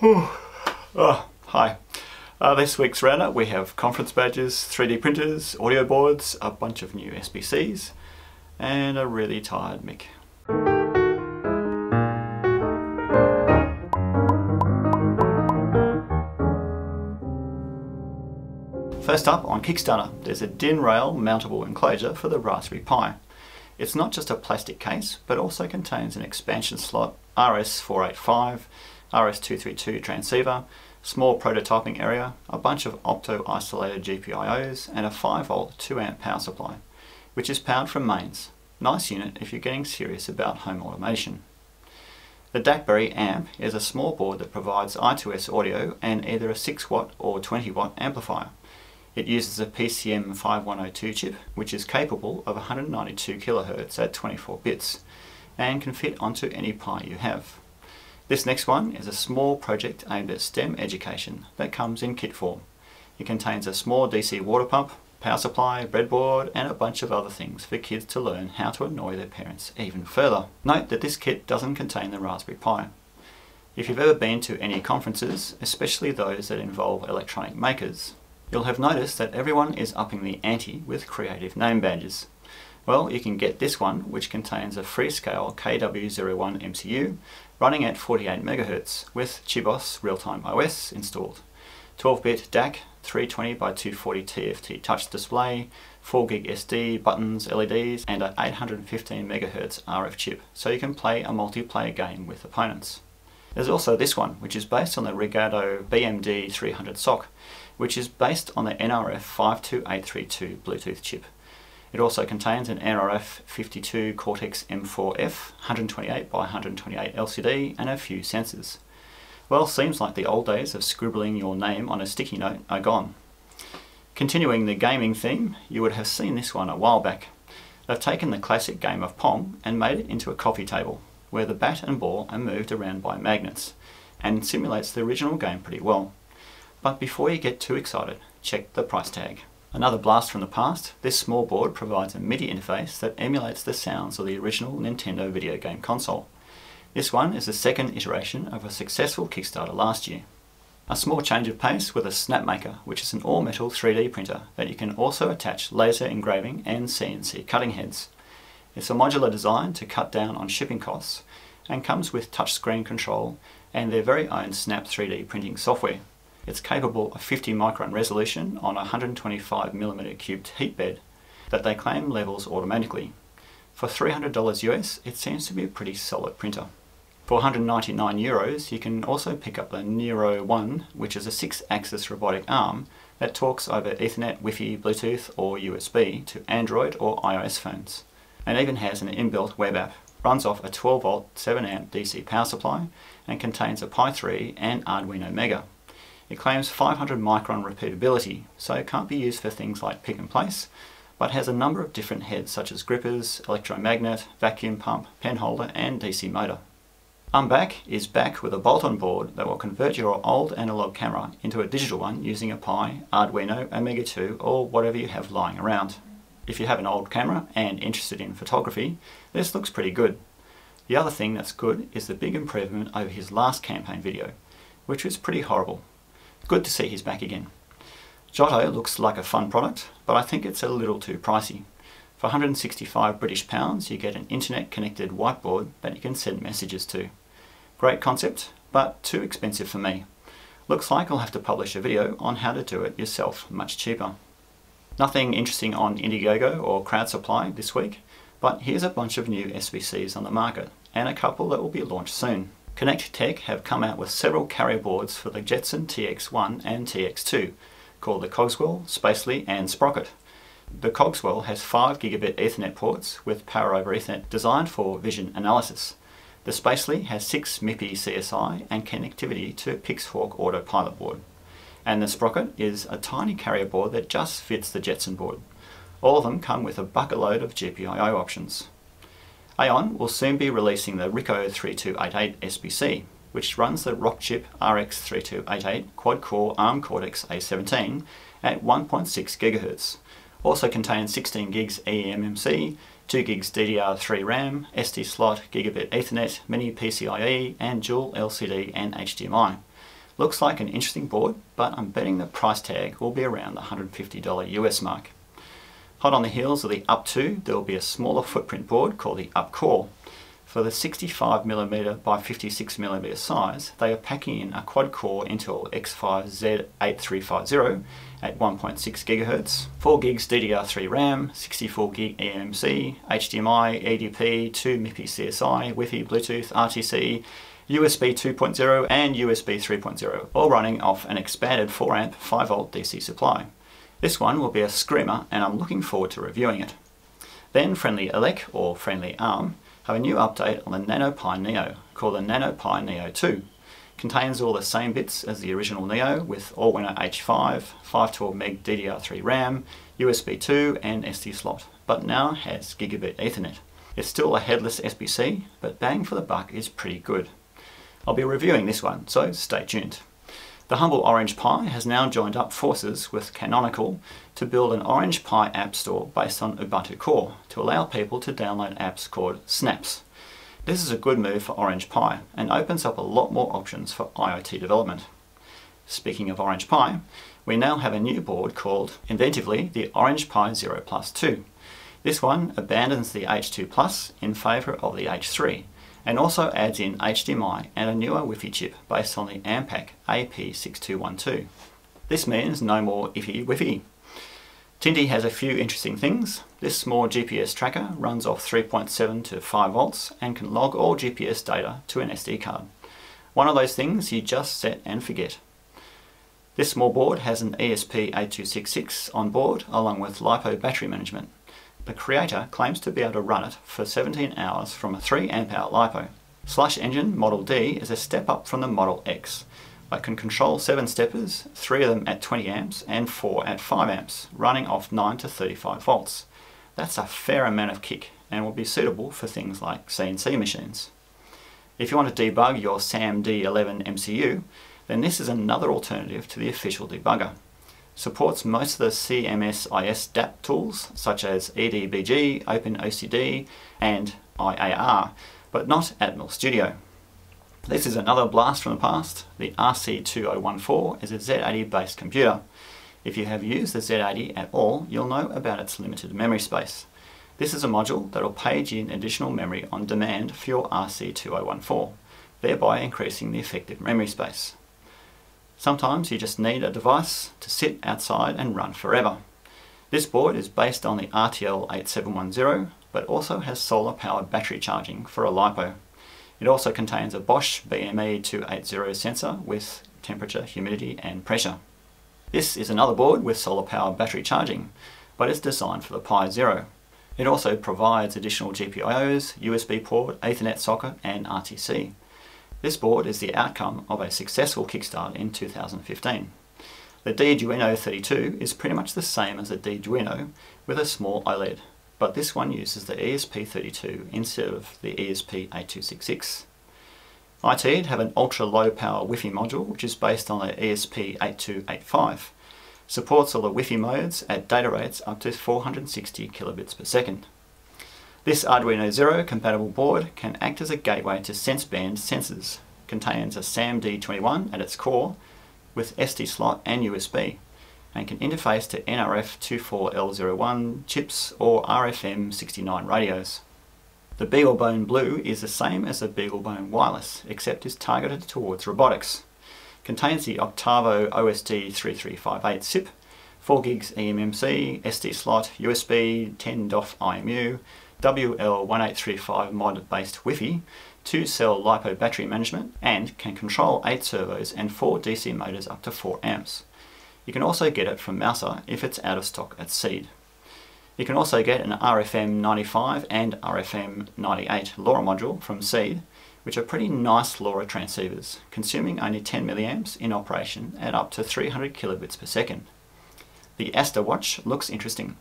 oh, hi. Uh, this week's roundup we have conference badges, 3D printers, audio boards, a bunch of new SBCs, and a really tired Mick. First up on Kickstarter, there's a DIN rail mountable enclosure for the Raspberry Pi. It's not just a plastic case, but also contains an expansion slot, RS485, RS232 transceiver, small prototyping area, a bunch of opto-isolated GPIOs, and a 5V 2A power supply, which is powered from mains. Nice unit if you're getting serious about home automation. The DACBerry amp is a small board that provides I2S audio and either a 6 watt or 20 watt amplifier. It uses a PCM 5102 chip, which is capable of 192 kHz at 24 bits, and can fit onto any Pi you have. This next one is a small project aimed at STEM education that comes in kit form. It contains a small DC water pump, power supply, breadboard and a bunch of other things for kids to learn how to annoy their parents even further. Note that this kit doesn't contain the Raspberry Pi. If you've ever been to any conferences, especially those that involve electronic makers, you'll have noticed that everyone is upping the ante with creative name badges. Well, you can get this one, which contains a Freescale KW01 MCU running at 48 MHz with ChibiOS real-time OS installed. 12-bit DAC, 320 by 240 TFT touch display, 4GB SD, buttons, LEDs, and an 815 MHz RF chip, so you can play a multiplayer game with opponents. There's also this one, which is based on the Rigado BMD 300 SoC, which is based on the NRF 52832 Bluetooth chip. It also contains an NRF 52 Cortex M4F 128 by 128 LCD and a few sensors. Well, seems like the old days of scribbling your name on a sticky note are gone. Continuing the gaming theme, you would have seen this one a while back. They've taken the classic game of Pong and made it into a coffee table, where the bat and ball are moved around by magnets, and simulates the original game pretty well. But before you get too excited, check the price tag. Another blast from the past, this small board provides a MIDI interface that emulates the sounds of the original Nintendo video game console. This one is the second iteration of a successful Kickstarter last year. A small change of pace with a Snapmaker, which is an all-metal 3D printer that you can also attach laser engraving and CNC cutting heads. It's a modular design to cut down on shipping costs and comes with touchscreen control and their very own Snap 3D printing software. It's capable of 50 micron resolution on a 125mm cubed heat bed that they claim levels automatically. For $300 US, it seems to be a pretty solid printer. For 199 euros, you can also pick up the Niryo 1, which is a 6-axis robotic arm that talks over Ethernet, Wi-Fi, Bluetooth or USB to Android or iOS phones, and even has an inbuilt web app. Runs off a 12 volt 7 amp DC power supply and contains a Pi 3 and Arduino Mega. It claims 500 micron repeatability, so it can't be used for things like pick and place, but has a number of different heads such as grippers, electromagnet, vacuum pump, pen holder and DC motor. I'm Back is back with a bolt-on board that will convert your old analog camera into a digital one using a Pi, Arduino, Omega 2 or whatever you have lying around. If you have an old camera and interested in photography, this looks pretty good. The other thing that's good is the big improvement over his last campaign video, which was pretty horrible. Good to see he's back again. Joto looks like a fun product, but I think it's a little too pricey. For 165 British pounds, you get an internet connected whiteboard that you can send messages to. Great concept, but too expensive for me. Looks like I'll have to publish a video on how to do it yourself much cheaper. Nothing interesting on Indiegogo or Crowd Supply this week, but here's a bunch of new SBCs on the market, and a couple that will be launched soon. Connect Tech have come out with several carrier boards for the Jetson TX1 and TX2 called the Cogswell, Spacely and Sprocket. The Cogswell has 5 gigabit Ethernet ports with power over Ethernet designed for vision analysis. The Spacely has 6 MIPI CSI and connectivity to Pixhawk autopilot board. And the Sprocket is a tiny carrier board that just fits the Jetson board. All of them come with a bucket load of GPIO options. AAEON will soon be releasing the RICO 3288 SBC, which runs the Rockchip RK 3288 quad-core ARM Cortex-A17 at 1.6 GHz. Also contains 16 gigs eMMC, 2 gigs DDR3 RAM, SD slot, gigabit Ethernet, mini PCIe, and dual LCD and HDMI. Looks like an interesting board, but I'm betting the price tag will be around the $150 US mark. Hot on the heels of the Up 2, there will be a smaller footprint board called the Up Core. For the 65mm by 56mm size, they are packing in a quad-core Intel X5 Z8350 at 1.6 GHz, 4 gigs DDR3 RAM, 64 gig EMC, HDMI, EDP, 2 MIPI CSI, Wi-Fi, Bluetooth, RTC, USB 2.0 and USB 3.0, all running off an expanded 4 amp 5 volt DC supply. This one will be a screamer and I'm looking forward to reviewing it. Then Friendly Elec, or Friendly ARM, have a new update on the NanoPi Neo called the NanoPi Neo 2. Contains all the same bits as the original Neo with Allwinner H5, 512MB DDR3 RAM, USB 2 and SD slot, but now has gigabit Ethernet. It's still a headless SBC, but bang for the buck is pretty good. I'll be reviewing this one, so stay tuned. The humble Orange Pi has now joined up forces with Canonical to build an Orange Pi app store based on Ubuntu Core to allow people to download apps called Snaps. This is a good move for Orange Pi and opens up a lot more options for IoT development. Speaking of Orange Pi, we now have a new board called, inventively, the Orange Pi Zero Plus 2. This one abandons the H2 Plus in favour of the H3 and also adds in HDMI and a newer Wi-Fi chip based on the AMPAK AP6212. This means no more iffy Wi-Fi. Tindie has a few interesting things. This small GPS tracker runs off 3.7 to 5 volts and can log all GPS data to an SD card. One of those things you just set and forget. This small board has an ESP8266 on board along with LiPo battery management. The creator claims to be able to run it for 17 hours from a 3 amp hour LiPo. Slush Engine Model D is a step up from the Model X, but can control 7 steppers, 3 of them at 20 amps and 4 at 5 amps, running off 9 to 35 volts. That's a fair amount of kick and will be suitable for things like CNC machines. If you want to debug your SAMD11 MCU, then this is another alternative to the official debugger supports most of the CMSIS DAP tools such as EDBG, OpenOCD and IAR, but not Atmel Studio. This is another blast from the past. The RC2014 is a Z80 based computer. If you have used the Z80 at all, you'll know about its limited memory space. This is a module that will page in additional memory on demand for your RC2014, thereby increasing the effective memory space. Sometimes you just need a device to sit outside and run forever. This board is based on the RTL 8710 but also has solar powered battery charging for a LiPo. It also contains a Bosch BME 280 sensor with temperature, humidity and pressure. This is another board with solar powered battery charging, but it's designed for the Pi Zero. It also provides additional GPIOs, USB port, Ethernet socket and RTC. This board is the outcome of a successful Kickstart in 2015. The D-duino 32 is pretty much the same as the Arduino with a small OLED, but this one uses the ESP32 instead of the ESP8266. ITEAD have an ultra low power Wi-Fi module which is based on the ESP8285. Supports all the Wi-Fi modes at data rates up to 460 kilobits per second. This Arduino Zero compatible board can act as a gateway to Sensebender sensors. Contains a SAMD21 at its core with SD slot and USB and can interface to NRF24L01 chips or RFM69 radios. The BeagleBone Blue is the same as the BeagleBone Wireless except is targeted towards robotics. Contains the Octavo OSD3358 SIP, 4 gigs eMMC, SD slot, USB, 10 DOF IMU, WL1835 mod based Wi-Fi, 2 cell LiPo battery management and can control 8 servos and 4 DC motors up to 4 amps. You can also get it from Mouser if it's out of stock at Seeed. You can also get an RFM95 and RFM98 LoRa module from Seeed, which are pretty nice LoRa transceivers, consuming only 10 milliamps in operation at up to 300 kilobits per second. The Aster watch looks interesting.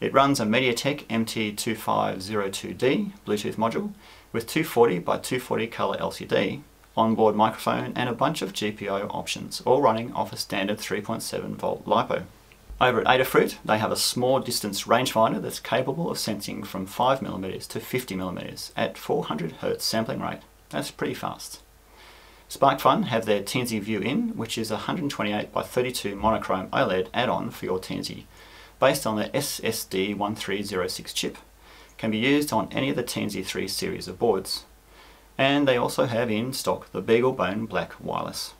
It runs a MediaTek MT2502D Bluetooth module with 240 by 240 color LCD, onboard microphone and a bunch of GPIO options, all running off a standard 3.7 volt LiPo. Over at Adafruit, they have a small distance rangefinder that's capable of sensing from 5mm to 50mm at 400Hz sampling rate. That's pretty fast. SparkFun have their Teensy View In, which is a 128 by 32 monochrome OLED add-on for your Teensy, based on the SSD1306 chip. Can be used on any of the Teensy 3 series of boards. And they also have in stock the BeagleBone Black Wireless.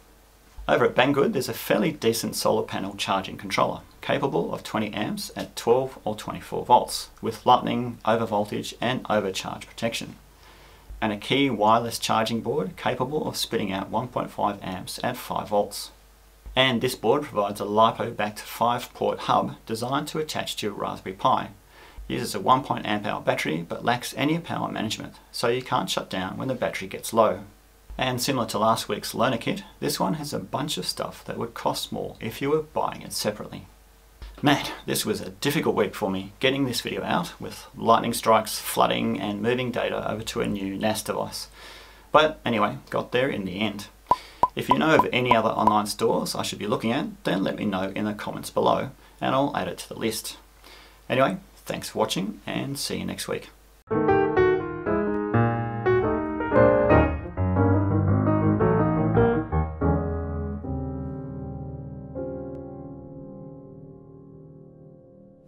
Over at Banggood there's a fairly decent solar panel charging controller, capable of 20 amps at 12 or 24 volts, with lightning, overvoltage and overcharge protection. And a key wireless charging board capable of spitting out 1.5 amps at 5 volts. And this board provides a LiPo-backed 5-port hub designed to attach to your Raspberry Pi. Uses a 1. amp hour battery but lacks any power management, so you can't shut down when the battery gets low. And similar to last week's loaner kit, this one has a bunch of stuff that would cost more if you were buying it separately. Man, this was a difficult week for me getting this video out with lightning strikes, flooding and moving data over to a new NAS device. But anyway, got there in the end. If you know of any other online stores I should be looking at, then let me know in the comments below and I'll add it to the list. Anyway, thanks for watching and see you next week.